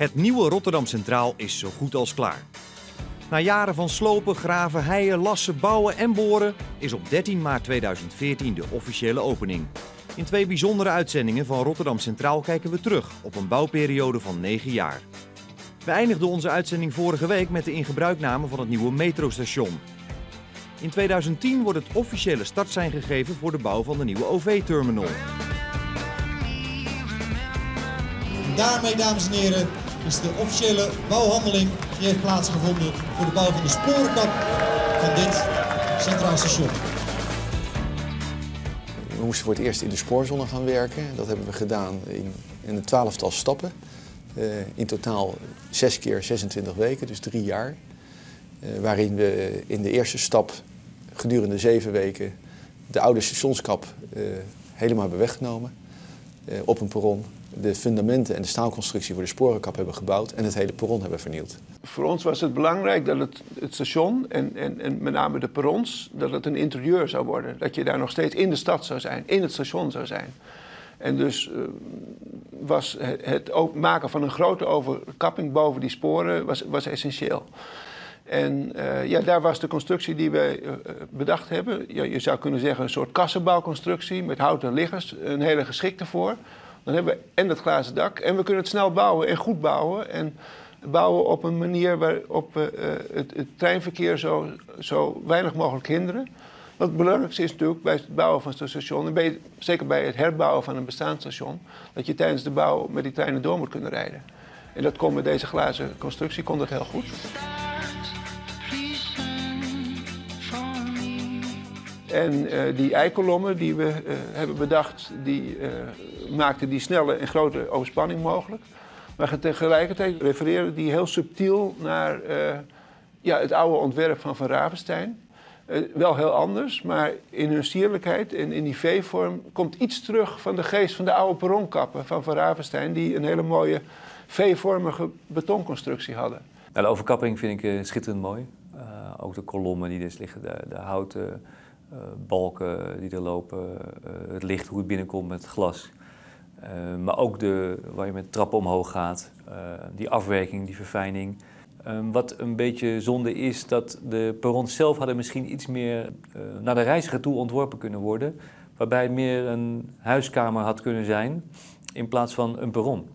Het nieuwe Rotterdam Centraal is zo goed als klaar. Na jaren van slopen, graven, heien, lassen, bouwen en boren is op 13 maart 2014 de officiële opening. In twee bijzondere uitzendingen van Rotterdam Centraal kijken we terug op een bouwperiode van 9 jaar. We eindigden onze uitzending vorige week met de ingebruikname van het nieuwe metrostation. In 2010 wordt het officiële startsein gegeven voor de bouw van de nieuwe OV-terminal. Daarmee, dames en heren, is de officiële bouwhandeling die heeft plaatsgevonden voor de bouw van de sporenkap van dit Centraal Station. We moesten voor het eerst in de spoorzone gaan werken. Dat hebben we gedaan in, in een twaalftal stappen. Uh, in totaal zes keer 26 weken, dus drie jaar. Uh, waarin we in de eerste stap gedurende zeven weken de oude stationskap uh, helemaal hebben weggenomen. Op een perron de fundamenten en de staalconstructie voor de sporenkap hebben gebouwd en het hele perron hebben vernield. Voor ons was het belangrijk dat het, het station en, en, en met name de perrons, dat het een interieur zou worden. Dat je daar nog steeds in de stad zou zijn, in het station zou zijn. En dus uh, was het, het maken van een grote overkapping boven die sporen was, was essentieel. En uh, ja, daar was de constructie die we uh, bedacht hebben. Ja, je zou kunnen zeggen een soort kassenbouwconstructie met houten liggers, een hele geschikte voor. Dan hebben we en het glazen dak en we kunnen het snel bouwen en goed bouwen. En bouwen op een manier waarop we het, het, treinverkeer zo, zo weinig mogelijk hinderen. Wat het belangrijkste is natuurlijk bij het bouwen van zo'n station, en zeker bij het herbouwen van een bestaand station, dat je tijdens de bouw met die treinen door moet kunnen rijden. En dat kon met deze glazen constructie kon dat heel goed. En uh, die eikolommen die we uh, hebben bedacht, die uh, maakten die snelle en grote overspanning mogelijk. Maar tegelijkertijd refereren die heel subtiel naar ja, het oude ontwerp van Van Ravenstein. wel heel anders, maar in hun sierlijkheid en in die V-vorm komt iets terug van de geest van de oude perronkappen van Van Ravenstein, die een hele mooie V-vormige betonconstructie hadden. Nou, de overkapping vind ik schitterend mooi. ook de kolommen die dus liggen, de, de houten uh, balken die er lopen, uh, het licht hoe het binnenkomt met glas. Uh, maar ook de, waar je met trappen omhoog gaat, die afwerking, die verfijning. Um, wat een beetje zonde is dat de perrons zelf hadden misschien iets meer naar de reiziger toe ontworpen kunnen worden. Waarbij het meer een huiskamer had kunnen zijn in plaats van een perron.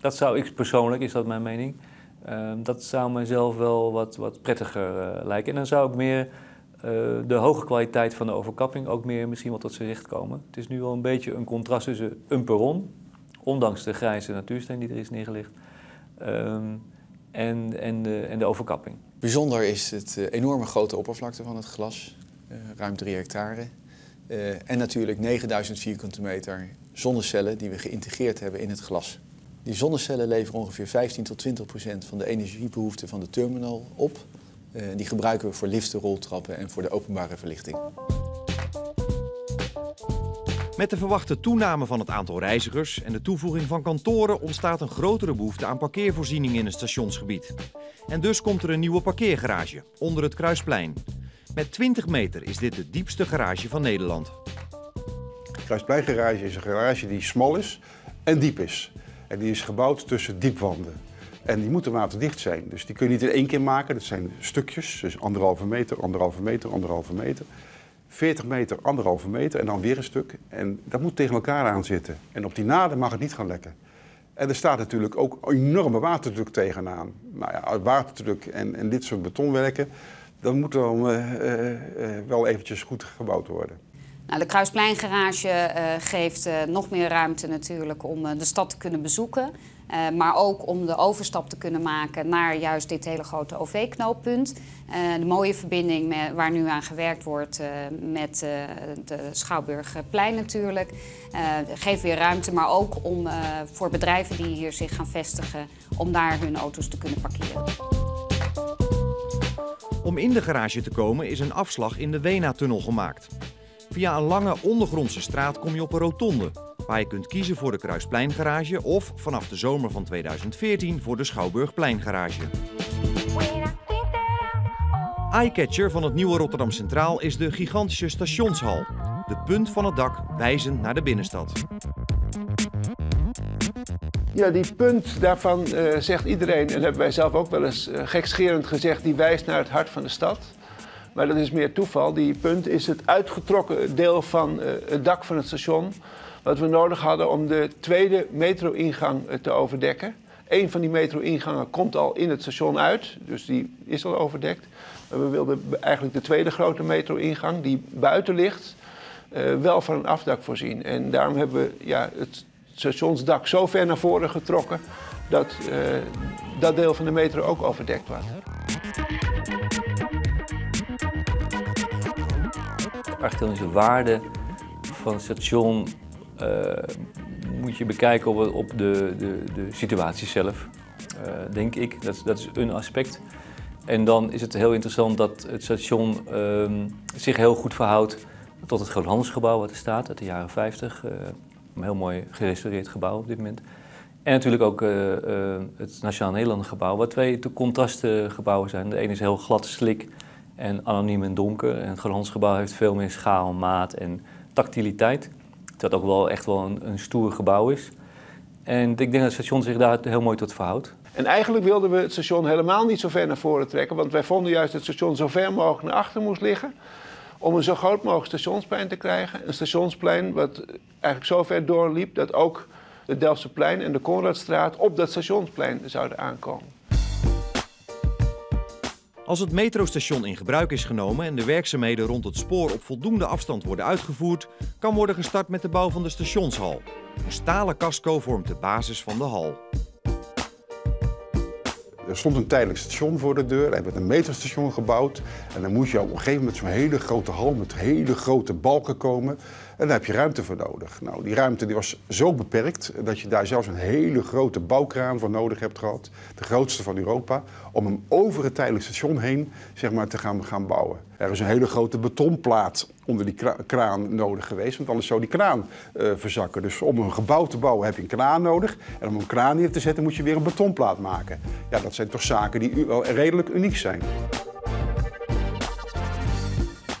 Dat zou ik persoonlijk, is dat mijn mening, ehm, dat zou mijzelf wel wat, wat prettiger lijken. En dan zou ik meer de hoge kwaliteit van de overkapping ook meer misschien wel tot zijn recht komen. Het is nu wel een beetje een contrast tussen een perron, ondanks de grijze natuursteen die er is neergelegd, um, en, en, de, en de overkapping. Bijzonder is het uh, enorme grote oppervlakte van het glas, uh, ruim 3 hectare. en natuurlijk 9000 vierkante meter zonnecellen die we geïntegreerd hebben in het glas. Die zonnecellen leveren ongeveer 15 tot 20 procent van de energiebehoeften van de terminal op. Uh, die gebruiken we voor liften, roltrappen en voor de openbare verlichting. Met de verwachte toename van het aantal reizigers en de toevoeging van kantoren ontstaat een grotere behoefte aan parkeervoorzieningen in het stationsgebied. En dus komt er een nieuwe parkeergarage onder het Kruisplein. Met 20 meter is dit de diepste garage van Nederland. De Kruispleingarage is een garage die smal is en diep is. En die is gebouwd tussen diepwanden. En die moeten waterdicht zijn. Dus die kun je niet in één keer maken. Dat zijn stukjes, dus anderhalve meter, anderhalve meter, anderhalve meter. 40 meter, anderhalve meter en dan weer een stuk. En dat moet tegen elkaar aan zitten. En op die naden mag het niet gaan lekken. En er staat natuurlijk ook enorme waterdruk tegenaan. Nou ja, waterdruk en, en dit soort betonwerken, dat moet dan uh, uh, wel eventjes goed gebouwd worden. Nou, de Kruispleingarage geeft nog meer ruimte natuurlijk om de stad te kunnen bezoeken. Maar ook om de overstap te kunnen maken naar juist dit hele grote OV-knooppunt. de mooie verbinding met, waar nu aan gewerkt wordt met de Schouwburgplein natuurlijk. geeft weer ruimte, maar ook om, voor bedrijven die hier zich gaan vestigen... om daar hun auto's te kunnen parkeren. Om in de garage te komen is een afslag in de Wena-tunnel gemaakt. Via een lange ondergrondse straat kom je op een rotonde, waar je kunt kiezen voor de Kruispleingarage of vanaf de zomer van 2014 voor de Schouwburgpleingarage. Eyecatcher van het nieuwe Rotterdam Centraal is de gigantische stationshal. De punt van het dak wijzend naar de binnenstad. Ja, die punt daarvan uh, zegt iedereen, en hebben wij zelf ook wel eens uh, gekscherend gezegd, die wijst naar het hart van de stad. Maar dat is meer toeval. Die punt is het uitgetrokken deel van uh, het dak van het station. Wat we nodig hadden om de tweede metro-ingang te overdekken. Een van die metro-ingangen komt al in het station uit, dus die is al overdekt. We wilden eigenlijk de tweede grote metro-ingang, die buiten ligt, wel van een afdak voorzien. En daarom hebben we ja, het stationsdak zo ver naar voren getrokken dat dat deel van de metro ook overdekt was. Architectonische waarde van het station uh, moet je bekijken op, op de, de, de situatie zelf, uh, denk ik. Dat, dat is een aspect. En dan is het heel interessant dat het station uh, zich heel goed verhoudt tot het groothandelsgebouw wat er staat uit de jaren 50. Een heel mooi gerestaureerd gebouw op dit moment. En natuurlijk ook het Nationaal Nederlander gebouw, waar twee contrastgebouwen zijn. De ene is heel glad, slik en anoniem en donker. En het Groenlandsgebouw heeft veel meer schaal, maat en tactiliteit. Dat ook wel echt wel een, stoer gebouw is. En ik denk dat het station zich daar heel mooi tot verhoudt. En eigenlijk wilden we het station helemaal niet zo ver naar voren trekken, want wij vonden juist dat het station zo ver mogelijk naar achter moest liggen om een zo groot mogelijk stationsplein te krijgen. Een stationsplein wat eigenlijk zo ver doorliep dat ook de Delftse en de Konradstraat op dat stationsplein zouden aankomen. Als het metrostation in gebruik is genomen en de werkzaamheden rond het spoor op voldoende afstand worden uitgevoerd, kan worden gestart met de bouw van de stationshal. Een stalen casco vormt de basis van de hal. Er stond een tijdelijk station voor de deur. Er werd een metrostation gebouwd. En dan moest je op een gegeven moment zo'n hele grote hal met hele grote balken komen. En daar heb je ruimte voor nodig. Nou, die ruimte die was zo beperkt dat je daar zelfs een hele grote bouwkraan voor nodig hebt gehad. De grootste van Europa. Om hem over het tijdelijk station heen zeg maar, te gaan, gaan bouwen. Er is een hele grote betonplaat onder die kraan nodig geweest. Want anders zou die kraan uh, verzakken. Dus om een gebouw te bouwen heb je een kraan nodig. En om een kraan neer te zetten moet je weer een betonplaat maken. Ja, dat zijn toch zaken die wel redelijk uniek zijn.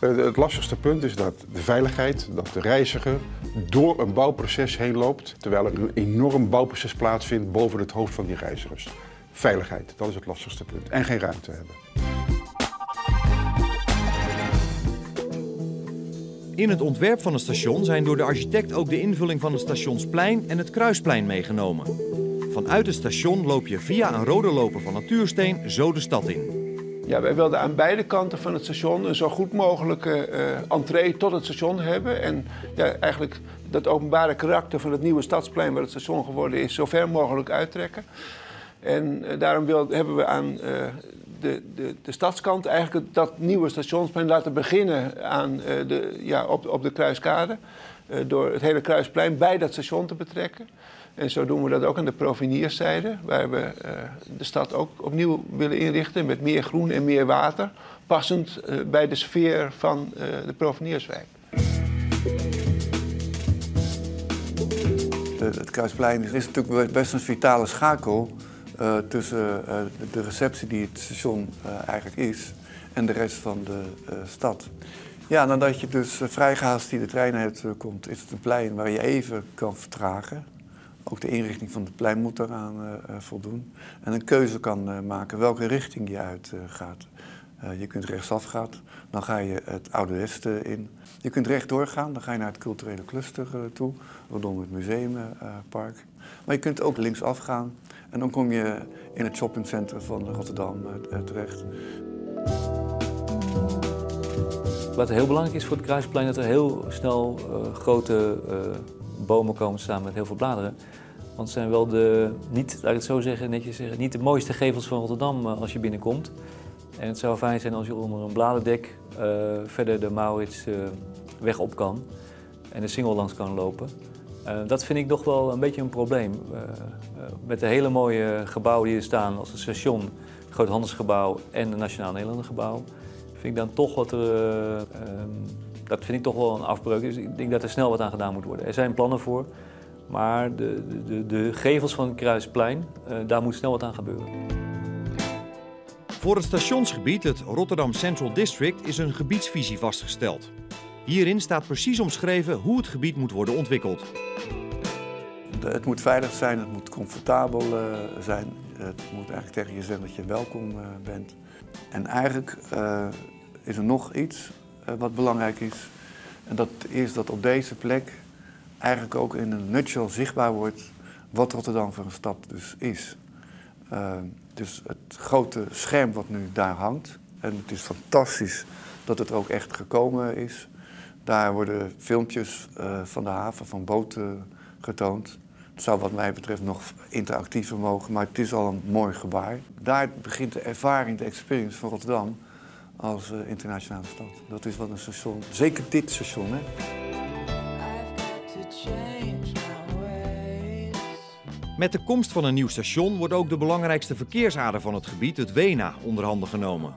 Eh, het lastigste punt is dat de veiligheid, dat de reiziger door een bouwproces heen loopt, terwijl er een enorm bouwproces plaatsvindt boven het hoofd van die reizigers. Veiligheid, dat is het lastigste punt. En geen ruimte hebben. In het ontwerp van het station zijn door de architect ook de invulling van het stationsplein en het kruisplein meegenomen. Vanuit het station loop je via een rode loper van natuursteen zo de stad in. Ja, wij wilden aan beide kanten van het station een zo goed mogelijke uh, entree tot het station hebben. En ja, eigenlijk dat openbare karakter van het nieuwe stadsplein waar het station geworden is, zo ver mogelijk uittrekken. En uh, daarom wil, hebben we aan uh, de, de, de stadskant eigenlijk dat nieuwe stationsplein laten beginnen aan, de, ja, op, op de Kruiskade. door het hele Kruisplein bij dat station te betrekken. En zo doen we dat ook aan de provenierszijde, waar we uh, de stad ook opnieuw willen inrichten met meer groen en meer water, passend uh, bij de sfeer van uh, de provenierswijk. Het Kruisplein is natuurlijk best een vitale schakel tussen de receptie die het station eigenlijk is en de rest van de stad. Ja, nadat je dus vrijgehaast die de trein uit komt, is het een plein waar je even kan vertragen. Ook de inrichting van het plein moet daaraan uh, voldoen. En een keuze kan uh, maken welke richting je uit gaat. je kunt rechtsaf gaan, dan ga je het Oude Westen in. Je kunt rechtdoor gaan, dan ga je naar het culturele cluster toe, rondom het museumpark. maar je kunt ook linksaf gaan en dan kom je in het shoppingcentrum van Rotterdam terecht. Wat heel belangrijk is voor het Kruisplein, dat er heel snel grote bomen komen staan met heel veel bladeren. Want het zijn wel de, niet, laat ik het zo zeggen, netjes zeggen, niet de mooiste gevels van Rotterdam eh, als je binnenkomt. En het zou fijn zijn als je onder een bladerdek uh, verder de Maurits uh, weg op kan en de Singel langs kan lopen. Dat vind ik nog wel een beetje een probleem. met de hele mooie gebouwen die er staan, als het station, het Groot Handelsgebouw en het Nationaal Nederlandergebouw, vind ik dan toch wat er ehm, dat vind ik toch wel een afbreuk. Dus ik denk dat er snel wat aan gedaan moet worden. Er zijn plannen voor, maar de, de, de gevels van het Kruisplein, uh, daar moet snel wat aan gebeuren. Voor het stationsgebied, het Rotterdam Central District, is een gebiedsvisie vastgesteld. Hierin staat precies omschreven hoe het gebied moet worden ontwikkeld. het moet veilig zijn, het moet comfortabel zijn. Het moet eigenlijk tegen je zeggen dat je welkom bent. En eigenlijk is er nog iets wat belangrijk is. En dat is dat op deze plek eigenlijk ook in een nutshell zichtbaar wordt wat Rotterdam voor een stad dus is. Uh, dus het grote scherm wat nu daar hangt, en het is fantastisch dat het ook echt gekomen is. Daar worden filmpjes uh, van de haven, van boten getoond. Het zou wat mij betreft nog interactiever mogen, maar het is al een mooi gebaar. Daar begint de ervaring, de experience van Rotterdam als uh, internationale stad. Dat is wat een station, zeker dit station, hè. Met de komst van een nieuw station wordt ook de belangrijkste verkeersader van het gebied, het Wena, onder handen genomen.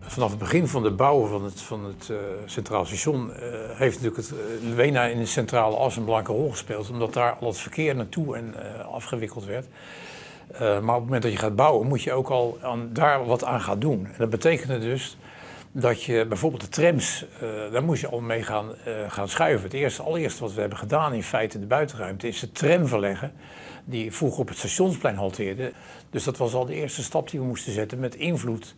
Vanaf het begin van de bouw van het, van het uh, Centraal Station uh, heeft natuurlijk het uh, Wena in de centrale as een belangrijke rol gespeeld, omdat daar al het verkeer naartoe en afgewikkeld werd. maar op het moment dat je gaat bouwen, moet je ook al aan, daar wat aan gaan doen. En dat betekende dus dat je bijvoorbeeld de trams, daar moest je al mee gaan, gaan schuiven. Het eerste, allereerste wat we hebben gedaan in feite in de buitenruimte is de tram verleggen die vroeger op het stationsplein halteerde. Dus dat was al de eerste stap die we moesten zetten met invloed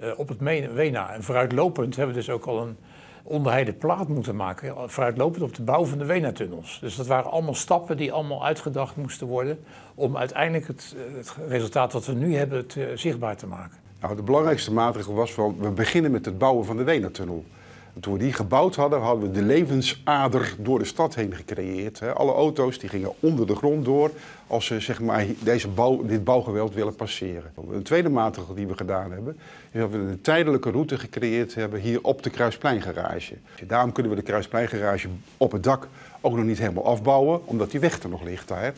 uh, op het Wena. En vooruitlopend hebben we dus ook al een onderheide plaat moeten maken, vooruitlopend op de bouw van de Wena-tunnels. Dus dat waren allemaal stappen die allemaal uitgedacht moesten worden om uiteindelijk het, eh, het resultaat wat we nu hebben te, zichtbaar te maken. Nou, de belangrijkste maatregel was van, we beginnen met het bouwen van de Wena-tunnel toen we die gebouwd hadden, hadden we de levensader door de stad heen gecreëerd. Alle auto's die gingen onder de grond door als ze zeg maar, deze bouw, dit bouwgeweld willen passeren. Een tweede maatregel die we gedaan hebben, is dat we een tijdelijke route gecreëerd hebben hier op de Kruispleingarage. Daarom kunnen we de Kruispleingarage op het dak ook nog niet helemaal afbouwen, omdat die weg er nog ligt daar.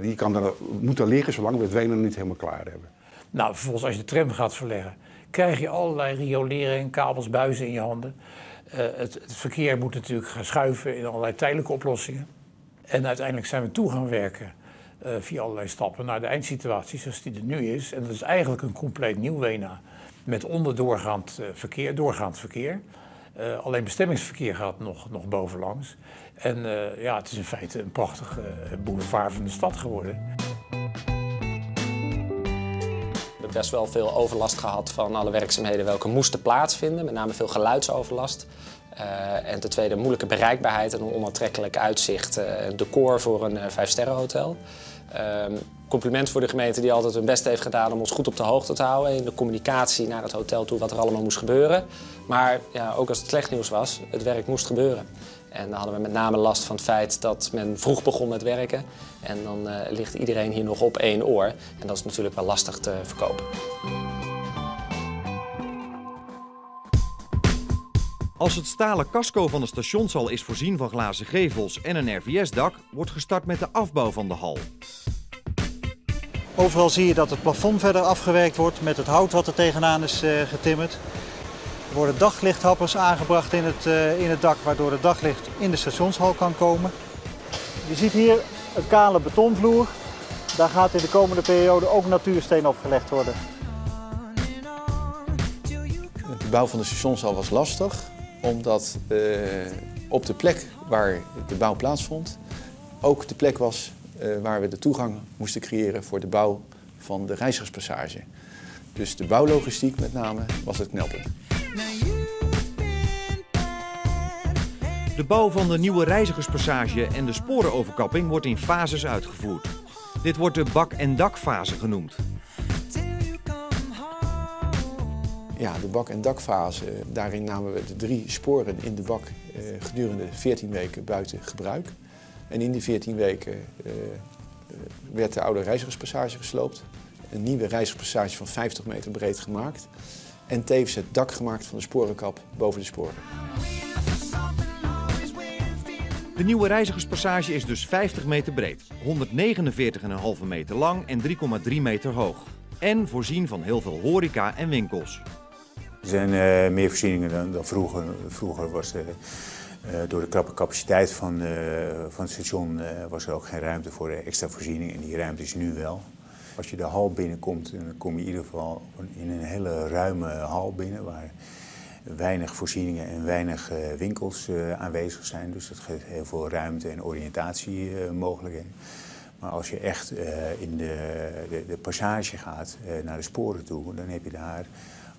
Die kan er, moet er liggen zolang we het Wenen niet helemaal klaar hebben. Nou, vervolgens als je de tram gaat verleggen, krijg je allerlei riolering, kabels, buizen in je handen. Uh, het, verkeer moet natuurlijk gaan schuiven in allerlei tijdelijke oplossingen. En uiteindelijk zijn we toe gaan werken uh, via allerlei stappen naar de eindsituatie zoals die er nu is. En dat is eigenlijk een compleet nieuw WENA met onderdoorgaand uh, verkeer, doorgaand verkeer. alleen bestemmingsverkeer gaat nog, nog bovenlangs. En ja, het is in feite een prachtige boulevard van de stad geworden best wel veel overlast gehad van alle werkzaamheden welke moesten plaatsvinden. Met name veel geluidsoverlast. Uh, en ten tweede moeilijke bereikbaarheid en een onaantrekkelijk uitzicht. Uh, decor voor een uh, vijfsterrenhotel. Ehm, compliment voor de gemeente die altijd hun best heeft gedaan om ons goed op de hoogte te houden in de communicatie naar het hotel toe wat er allemaal moest gebeuren. Maar ja, ook als het slecht nieuws was, het werk moest gebeuren. En dan hadden we met name last van het feit dat men vroeg begon met werken. En dan uh, ligt iedereen hier nog op één oor. En dat is natuurlijk wel lastig te verkopen. Als het stalen casco van de stationshal is voorzien van glazen gevels en een RVS-dak, wordt gestart met de afbouw van de hal. Overal zie je dat het plafond verder afgewerkt wordt met het hout wat er tegenaan is uh, getimmerd. Er worden daglichthappers aangebracht in het, uh, in het dak, waardoor het daglicht in de stationshal kan komen. Je ziet hier een kale betonvloer. Daar gaat in de komende periode ook natuursteen opgelegd worden. De bouw van de stationshal was lastig, omdat uh, op de plek waar de bouw plaatsvond ook de plek was uh, waar we de toegang moesten creëren voor de bouw van de reizigerspassage. Dus de bouwlogistiek met name was het knelpunt. De bouw van de nieuwe reizigerspassage en de sporenoverkapping wordt in fases uitgevoerd. Dit wordt de bak- en dakfase genoemd. Ja, de bak- en dakfase, daarin namen we de drie sporen in de bak eh, gedurende 14 weken buiten gebruik. En in die 14 weken eh, werd de oude reizigerspassage gesloopt. Een nieuwe reizigerspassage van 50 meter breed gemaakt. En tevens het dak gemaakt van de sporenkap boven de sporen. De nieuwe reizigerspassage is dus 50 meter breed, 149,5 meter lang en 3,3 meter hoog. En voorzien van heel veel horeca en winkels. Er zijn uh, meer voorzieningen dan, dan, vroeger. Vroeger was uh, door de krappe capaciteit van, uh, van het station was er ook geen ruimte voor extra voorzieningen. En die ruimte is nu wel. Als je de hal binnenkomt, dan kom je in ieder geval in een hele ruime hal binnen. Waar weinig voorzieningen en weinig uh, winkels uh, aanwezig zijn. Dus dat geeft heel veel ruimte en oriëntatie uh, mogelijkheden. Maar als je echt in de, de, passage gaat naar de sporen toe, dan heb je daar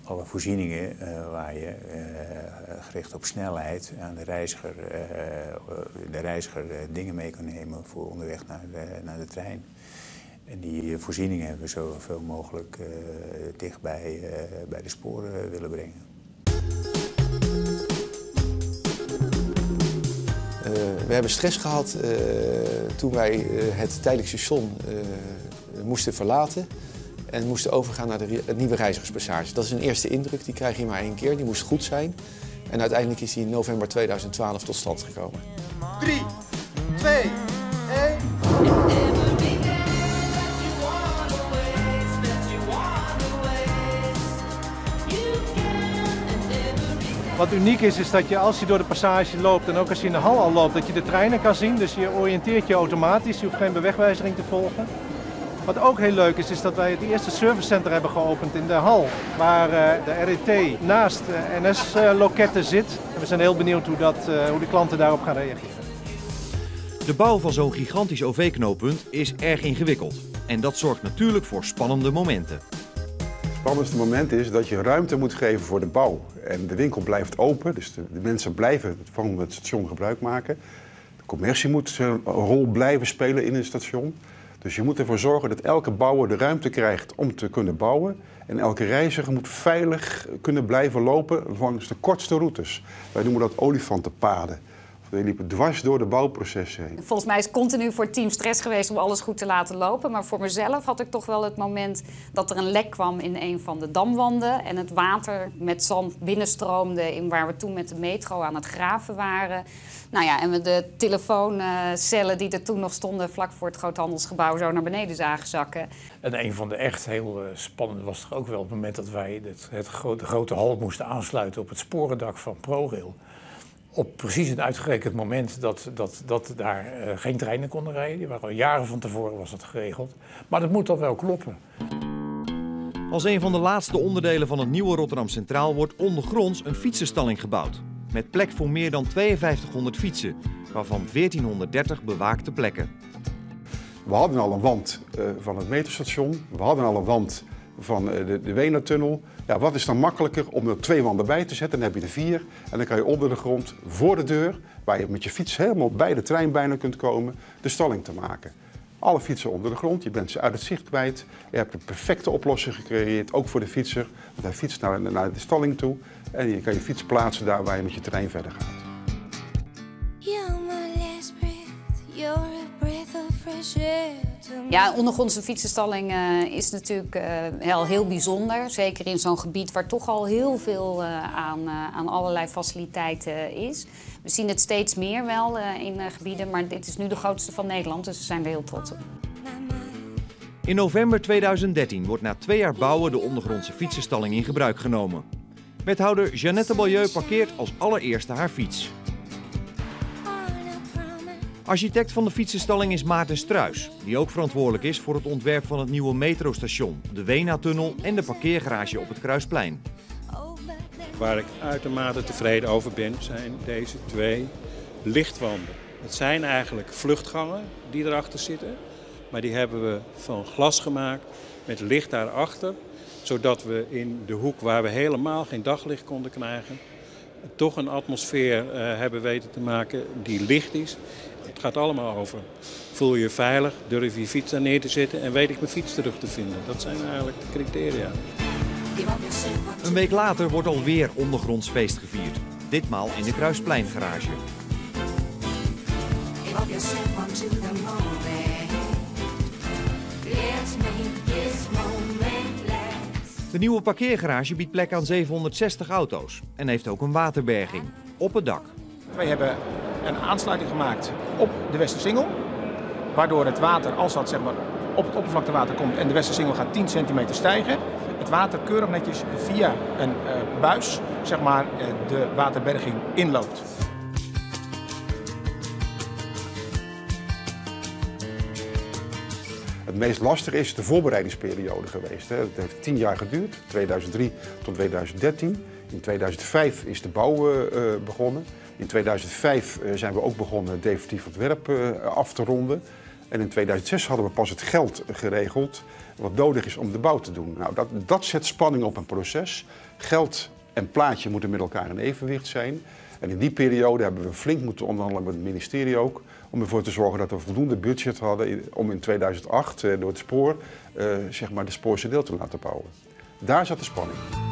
alle voorzieningen waar je gericht op snelheid aan de reiziger, de reiziger dingen mee kan nemen voor onderweg naar de, naar de trein. En die voorzieningen hebben we zoveel mogelijk dichtbij bij de sporen willen brengen. we hebben stress gehad uh, toen wij uh, het tijdelijk station uh, moesten verlaten en moesten overgaan naar de nieuwe reizigerspassage. Dat is een eerste indruk, die krijg je maar één keer, die moest goed zijn. En uiteindelijk is die in november 2012 tot stand gekomen. 3, 2, Wat uniek is, is dat je als je door de passage loopt en ook als je in de hal al loopt, dat je de treinen kan zien. Dus je oriënteert je automatisch, je hoeft geen bewegwijzering te volgen. Wat ook heel leuk is, is dat wij het eerste servicecenter hebben geopend in de hal. Waar uh, de RET naast de NS-loketten zit. En we zijn heel benieuwd hoe, dat, hoe de klanten daarop gaan reageren. De bouw van zo'n gigantisch OV-knooppunt is erg ingewikkeld. En dat zorgt natuurlijk voor spannende momenten. Spannendste moment is dat je ruimte moet geven voor de bouw. En de winkel blijft open, dus de, de mensen blijven van het station gebruik maken. De commercie moet zijn rol blijven spelen in het station. Dus je moet ervoor zorgen dat elke bouwer de ruimte krijgt om te kunnen bouwen. En elke reiziger moet veilig kunnen blijven lopen langs de kortste routes. Wij noemen dat olifantenpaden. We liepen dwars door de bouwprocessen heen. Volgens mij is het continu voor het team stress geweest om alles goed te laten lopen. Maar voor mezelf had ik toch wel het moment dat er een lek kwam in een van de damwanden. En het water met zand binnenstroomde in waar we toen met de metro aan het graven waren. Nou ja, en we de telefooncellen die er toen nog stonden vlak voor het groothandelsgebouw zo naar beneden zagen zakken. En een van de echt heel uh, spannende was toch ook wel het moment dat wij het, het grote, de grote hal moesten aansluiten op het sporendak van ProRail op precies het uitgerekend moment dat, dat, dat daar uh, geen treinen konden rijden. Die waren al jaren van tevoren was dat geregeld. Maar dat moet toch wel kloppen. Als een van de laatste onderdelen van het nieuwe Rotterdam Centraal wordt ondergronds een fietsenstalling gebouwd. Met plek voor meer dan 5200 fietsen, waarvan 1430 bewaakte plekken. We hadden al een wand uh, van het metrostation, we hadden al een wand van uh, de, de Wenertunnel. Ja, wat is dan makkelijker om er twee wanden bij te zetten? Dan heb je er vier en dan kan je onder de grond voor de deur, waar je met je fiets helemaal bij de trein bijna kunt komen, de stalling te maken. Alle fietsen onder de grond, je bent ze uit het zicht kwijt. Je hebt een perfecte oplossing gecreëerd, ook voor de fietser. Hij fietst naar, naar de stalling toe en je kan je fiets plaatsen daar waar je met je trein verder gaat. Ja, ondergrondse fietsenstalling uh, is natuurlijk uh, heel, heel bijzonder. Zeker in zo'n gebied waar toch al heel veel uh, aan, aan allerlei faciliteiten is. We zien het steeds meer wel in gebieden, maar dit is nu de grootste van Nederland, dus daar zijn we heel trots op. In november 2013 wordt na twee jaar bouwen de ondergrondse fietsenstalling in gebruik genomen. Wethouder Jeannette Balieu parkeert als allereerste haar fiets. Architect van de fietsenstalling is Maarten Struis, die ook verantwoordelijk is voor het ontwerp van het nieuwe metrostation, de Wena-tunnel en de parkeergarage op het Kruisplein. Waar ik uitermate tevreden over ben, zijn deze twee lichtwanden. Het zijn eigenlijk vluchtgangen die erachter zitten, maar die hebben we van glas gemaakt met licht daarachter, zodat we in de hoek waar we helemaal geen daglicht konden krijgen, toch een atmosfeer uh, hebben weten te maken die licht is. Het gaat allemaal over. Voel je je veilig, durf je je fiets daar neer te zetten en weet ik mijn fiets terug te vinden. Dat zijn eigenlijk de criteria. Een week later wordt alweer ondergronds feest gevierd. Ditmaal in de Kruispleingarage. De nieuwe parkeergarage biedt plek aan 760 auto's en heeft ook een waterberging op het dak. Wij hebben een aansluiting gemaakt op de Westersingel. Waardoor het water, als dat zeg maar, op het oppervlaktewater komt en de Westersingel gaat 10 centimeter stijgen, het water keurig netjes via een uh, buis zeg maar, uh, de waterberging inloopt. Het meest lastige is de voorbereidingsperiode geweest. Het heeft tien jaar geduurd, 2003 tot 2013. In 2005 is de bouw uh, begonnen. In 2005 zijn we ook begonnen definitief ontwerp af te ronden. En in 2006 hadden we pas het geld geregeld wat nodig is om de bouw te doen. Nou, dat, dat zet spanning op een proces. Geld en plaatje moeten met elkaar in evenwicht zijn. En in die periode hebben we flink moeten onderhandelen met het ministerie ook. Om ervoor te zorgen dat we voldoende budget hadden om in 2008 eh, door het spoor zeg maar de spoorse deel te laten bouwen. Daar zat de spanning.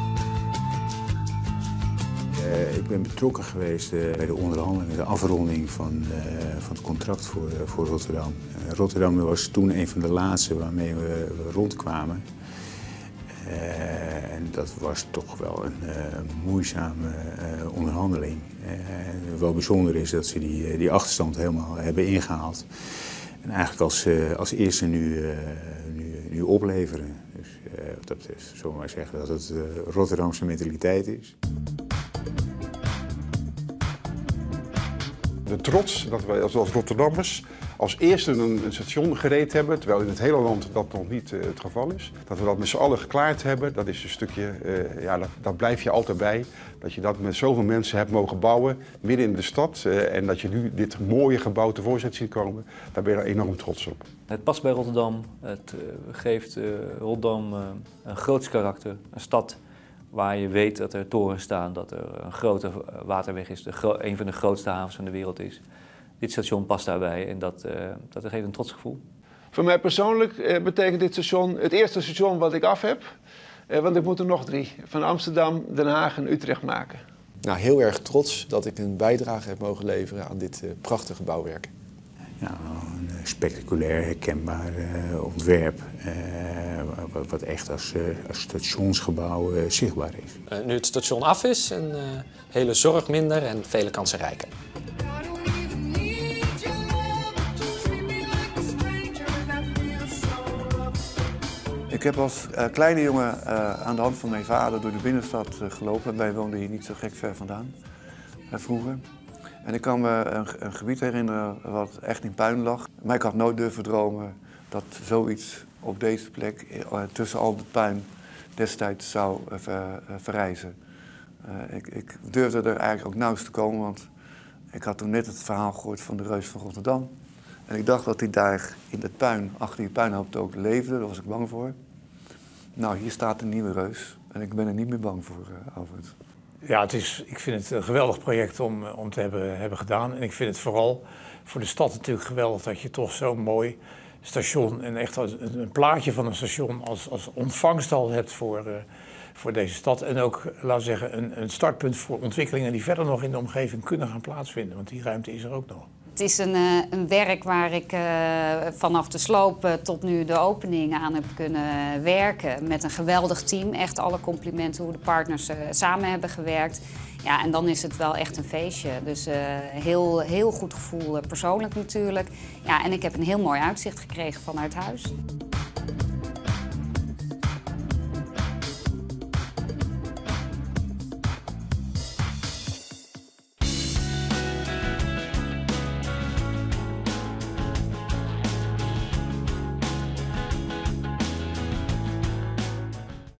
Uh, ik ben betrokken geweest uh, bij de onderhandelingen, de afronding van, uh, van het contract voor, voor Rotterdam. Rotterdam was toen een van de laatste waarmee we, rondkwamen. en dat was toch wel een moeizame onderhandeling. wel bijzonder is dat ze die, die achterstand helemaal hebben ingehaald. En eigenlijk als, als eerste nu, nu, nu opleveren. Dus wat dat betreft, zullen we maar zeggen dat het Rotterdamse mentaliteit is. De trots dat wij als Rotterdammers als eerste een, station gereed hebben, terwijl in het hele land dat nog niet uh, het geval is. Dat we dat met z'n allen geklaard hebben, dat is een stukje, uh, ja, dat, blijf je altijd bij. Dat je dat met zoveel mensen hebt mogen bouwen, midden in de stad. Uh, en dat je nu dit mooie gebouw tevoorschijn ziet komen, daar ben je enorm trots op. Het past bij Rotterdam, het geeft Rotterdam een groots karakter, een stad waar je weet dat er torens staan, dat er een grote waterweg is, de een van de grootste havens van de wereld is. Dit station past daarbij en dat, uh, dat geeft een trots gevoel. Voor mij persoonlijk uh, betekent dit station het eerste station wat ik af heb. Uh, want ik moet er nog drie. Van Amsterdam, Den Haag en Utrecht maken. Nou, heel erg trots dat ik een bijdrage heb mogen leveren aan dit prachtige bouwwerk. Ja, een spectaculair, herkenbaar uh, ontwerp. Uh, wat, wat, echt als, uh, als stationsgebouw zichtbaar is. nu het station af is, een hele zorg minder en vele kansen rijker. Ik heb als kleine jongen aan de hand van mijn vader door de binnenstad gelopen. Wij woonden hier niet zo gek ver vandaan vroeger. En ik kan me een, een, gebied herinneren wat echt in puin lag. Maar ik had nooit durven dromen dat zoiets op deze plek eh, tussen al het puin destijds zou uh, ver, uh, verrijzen. ik, ik, durfde er eigenlijk ook nauwelijks te komen, want ik had toen net het verhaal gehoord van de reus van Rotterdam. En ik dacht dat hij daar in het puin, achter die puinhoop ook leefde, daar was ik bang voor. Nou, hier staat een nieuwe reus en ik ben er niet meer bang voor, Alfred. Ja, het is, ik vind het een geweldig project om, eh, om te hebben, hebben gedaan. En ik vind het vooral voor de stad natuurlijk geweldig dat je toch zo'n mooi station en echt een plaatje van een station als, als ontvangstal hebt voor, uh, voor deze stad. En ook, laten we zeggen, een, een startpunt voor ontwikkelingen die verder nog in de omgeving kunnen gaan plaatsvinden. Want die ruimte is er ook nog. Het is een, uh, een werk waar ik uh, vanaf de sloop uh, tot nu de opening aan heb kunnen werken. Met een geweldig team. Echt alle complimenten hoe de partners samen hebben gewerkt. Ja, en dan is het wel echt een feestje. Dus heel, heel goed gevoel persoonlijk natuurlijk. Ja, en ik heb een heel mooi uitzicht gekregen vanuit huis.